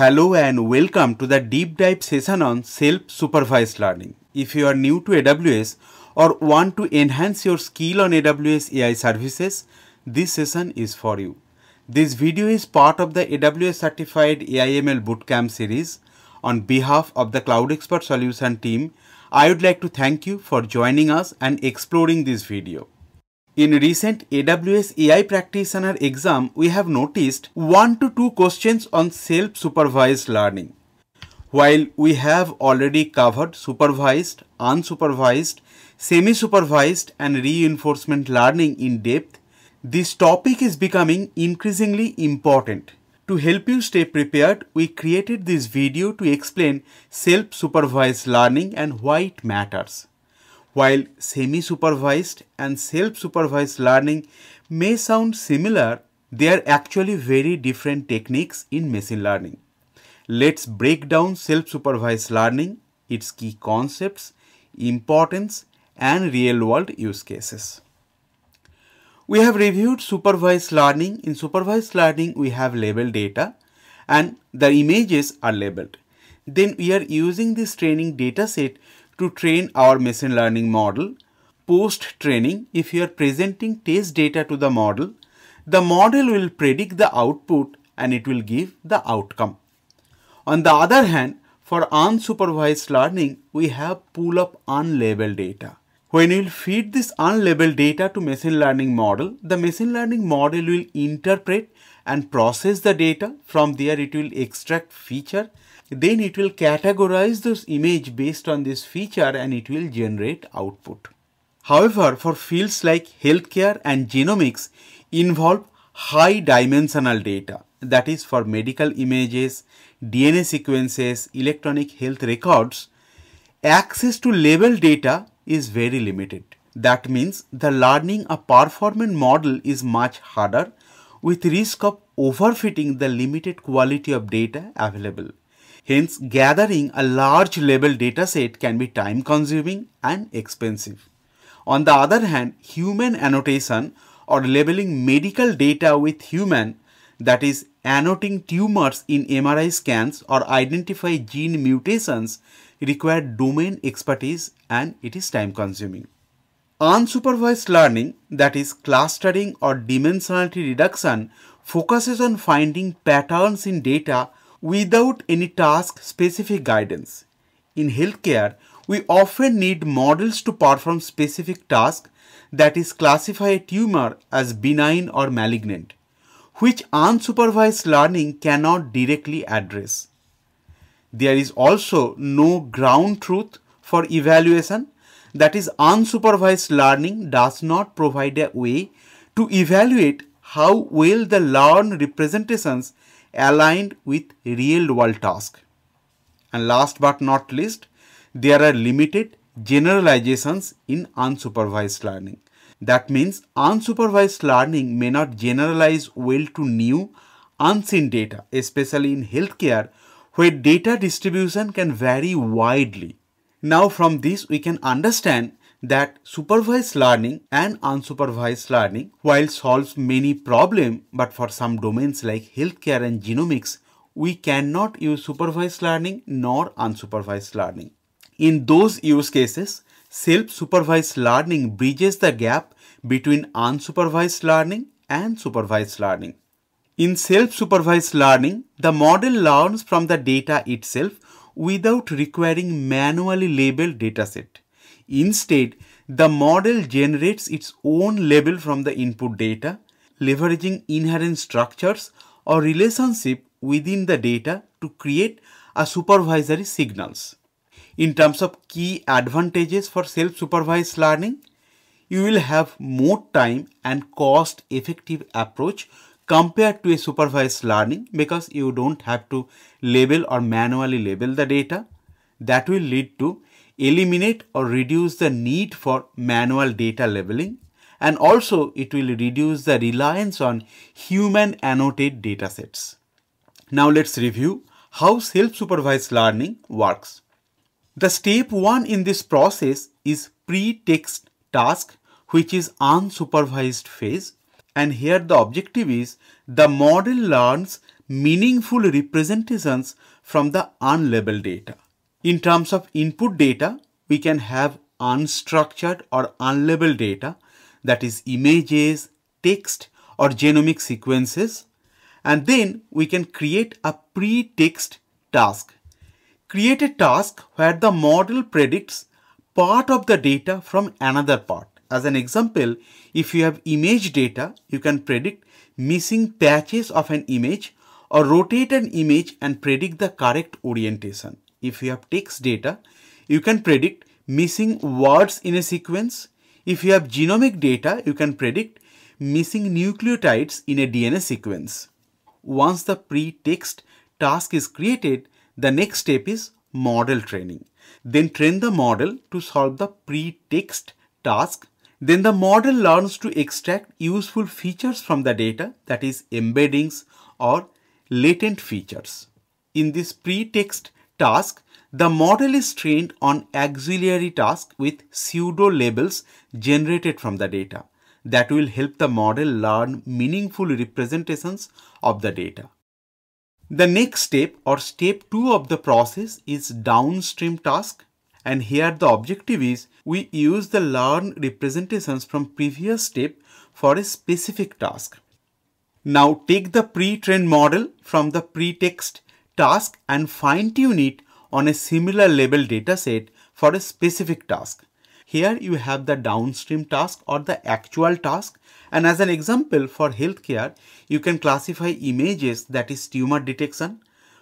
Hello and welcome to the deep dive session on self-supervised learning. If you are new to AWS or want to enhance your skill on AWS AI services, this session is for you. This video is part of the AWS certified AIML bootcamp series. On behalf of the Cloud Expert Solution team, I would like to thank you for joining us and exploring this video. In recent AWS AI practitioner exam, we have noticed one to two questions on self-supervised learning. While we have already covered supervised, unsupervised, semi-supervised and reinforcement learning in depth, this topic is becoming increasingly important. To help you stay prepared, we created this video to explain self-supervised learning and why it matters. While semi-supervised and self-supervised learning may sound similar, they are actually very different techniques in machine learning. Let's break down self-supervised learning, its key concepts, importance, and real-world use cases. We have reviewed supervised learning. In supervised learning, we have labeled data and the images are labeled. Then we are using this training data set to train our machine learning model. Post training, if you are presenting test data to the model, the model will predict the output and it will give the outcome. On the other hand, for unsupervised learning, we have pull up unlabeled data. When you feed this unlabeled data to machine learning model, the machine learning model will interpret and process the data. From there, it will extract feature then it will categorize those image based on this feature and it will generate output. However, for fields like healthcare and genomics involve high dimensional data that is for medical images, DNA sequences, electronic health records, access to label data is very limited. That means the learning a performant model is much harder with risk of overfitting the limited quality of data available. Hence, gathering a large label dataset can be time consuming and expensive. On the other hand, human annotation or labeling medical data with human that is annotating tumors in MRI scans or identify gene mutations require domain expertise and it is time consuming. Unsupervised learning that is clustering or dimensionality reduction focuses on finding patterns in data without any task specific guidance. In healthcare, we often need models to perform specific tasks that is classify a tumor as benign or malignant, which unsupervised learning cannot directly address. There is also no ground truth for evaluation that is unsupervised learning does not provide a way to evaluate how well the learned representations aligned with real world task. And last but not least, there are limited generalizations in unsupervised learning. That means unsupervised learning may not generalize well to new unseen data, especially in healthcare where data distribution can vary widely. Now from this we can understand that supervised learning and unsupervised learning while solves many problems but for some domains like healthcare and genomics we cannot use supervised learning nor unsupervised learning. In those use cases self-supervised learning bridges the gap between unsupervised learning and supervised learning. In self-supervised learning, the model learns from the data itself without requiring manually labeled dataset. Instead, the model generates its own label from the input data, leveraging inherent structures or relationship within the data to create a supervisory signals. In terms of key advantages for self-supervised learning, you will have more time and cost effective approach compared to a supervised learning because you don't have to label or manually label the data. That will lead to eliminate or reduce the need for manual data labeling and also it will reduce the reliance on human annotated datasets. Now let's review how self-supervised learning works. The step 1 in this process is pre-text task which is unsupervised phase and here the objective is the model learns meaningful representations from the unlabeled data. In terms of input data, we can have unstructured or unlabeled data that is images, text or genomic sequences and then we can create a pre-text task. Create a task where the model predicts part of the data from another part. As an example, if you have image data, you can predict missing patches of an image or rotate an image and predict the correct orientation. If you have text data, you can predict missing words in a sequence. If you have genomic data, you can predict missing nucleotides in a DNA sequence. Once the pre-text task is created, the next step is model training. Then train the model to solve the pre-text task then the model learns to extract useful features from the data that is embeddings or latent features. In this pre-text task, the model is trained on auxiliary tasks with pseudo labels generated from the data that will help the model learn meaningful representations of the data. The next step or step 2 of the process is downstream task and here the objective is we use the learned representations from previous step for a specific task. Now take the pre-trained model from the pre-text task and fine-tune it on a similar label dataset for a specific task. Here you have the downstream task or the actual task and as an example for healthcare you can classify images that is tumor detection.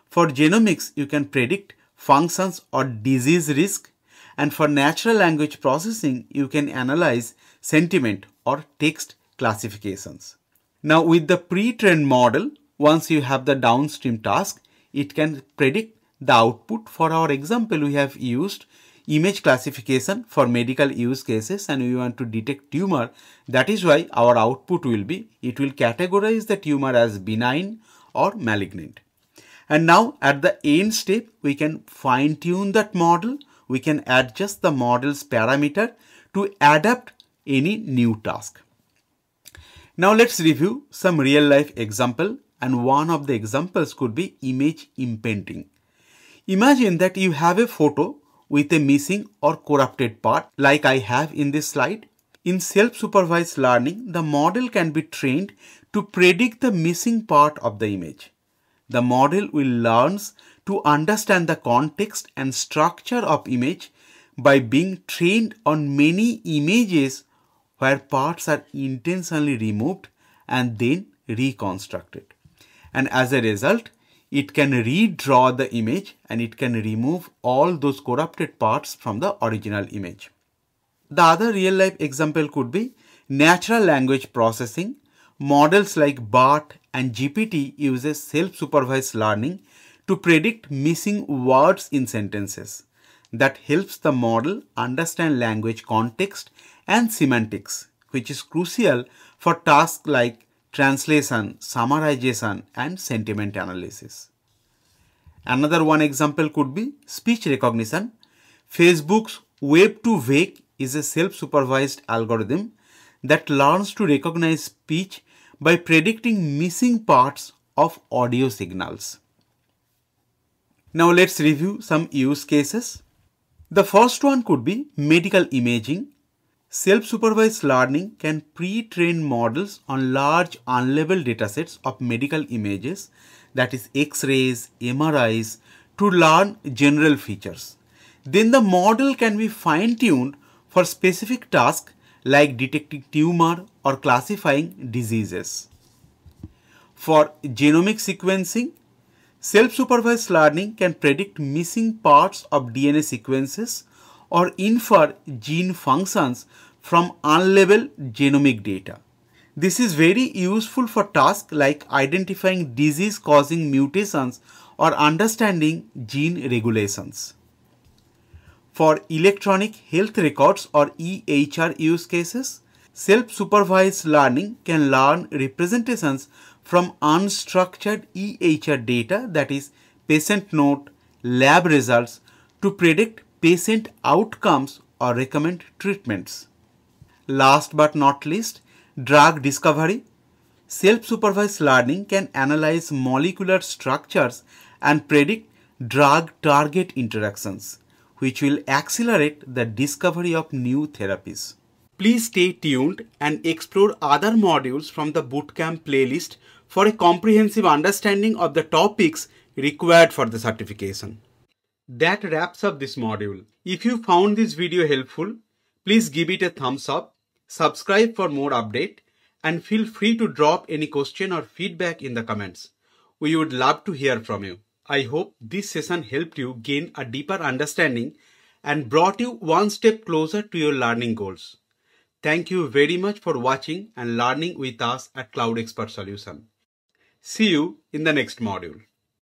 For genomics you can predict functions or disease risk and for natural language processing you can analyze sentiment or text classifications. Now with the pre-trained model once you have the downstream task it can predict the output. For our example we have used image classification for medical use cases and we want to detect tumor that is why our output will be it will categorize the tumor as benign or malignant. And now at the end step, we can fine tune that model. We can adjust the model's parameter to adapt any new task. Now let's review some real life example and one of the examples could be image inpainting. Imagine that you have a photo with a missing or corrupted part like I have in this slide. In self-supervised learning, the model can be trained to predict the missing part of the image the model will learn to understand the context and structure of image by being trained on many images where parts are intentionally removed and then reconstructed. And as a result, it can redraw the image and it can remove all those corrupted parts from the original image. The other real life example could be natural language processing. Models like BART and GPT uses self-supervised learning to predict missing words in sentences. That helps the model understand language context and semantics, which is crucial for tasks like translation, summarization, and sentiment analysis. Another one example could be speech recognition. Facebook's wav2vec is a self-supervised algorithm that learns to recognize speech by predicting missing parts of audio signals. Now let's review some use cases. The first one could be medical imaging. Self-supervised learning can pre-train models on large unlabeled datasets of medical images that is X-rays, MRIs to learn general features. Then the model can be fine-tuned for specific tasks like detecting tumor or classifying diseases. For genomic sequencing, self-supervised learning can predict missing parts of DNA sequences or infer gene functions from unlabeled genomic data. This is very useful for tasks like identifying disease-causing mutations or understanding gene regulations. For electronic health records or EHR use cases, self-supervised learning can learn representations from unstructured EHR data that is patient note, lab results to predict patient outcomes or recommend treatments. Last but not least, drug discovery. Self-supervised learning can analyze molecular structures and predict drug-target interactions, which will accelerate the discovery of new therapies. Please stay tuned and explore other modules from the bootcamp playlist for a comprehensive understanding of the topics required for the certification. That wraps up this module. If you found this video helpful, please give it a thumbs up, subscribe for more update and feel free to drop any question or feedback in the comments. We would love to hear from you. I hope this session helped you gain a deeper understanding and brought you one step closer to your learning goals. Thank you very much for watching and learning with us at Cloud Expert Solution. See you in the next module.